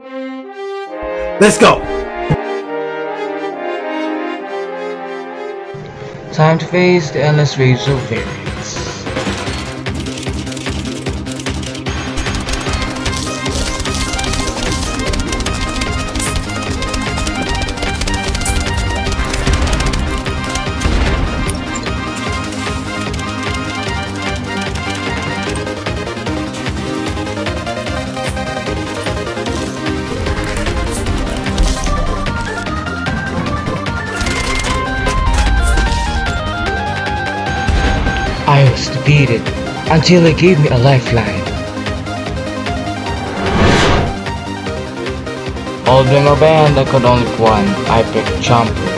Let's go! Time to face the endless waves of variance. I was defeated until he gave me a lifeline. Holding a band I could only one, I picked Chomper.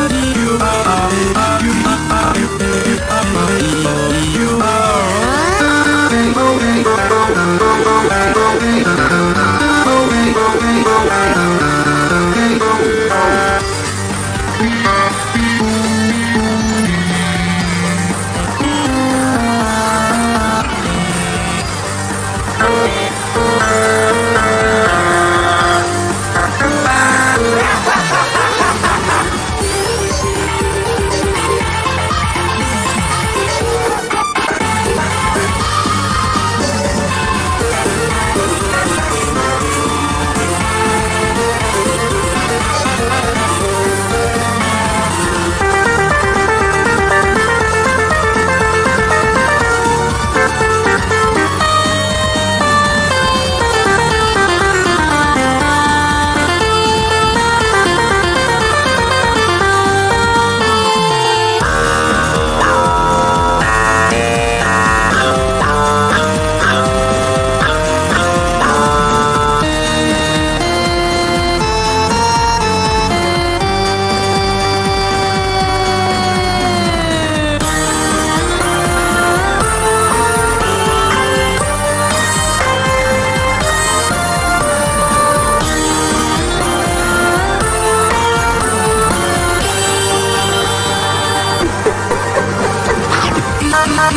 Thank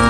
you.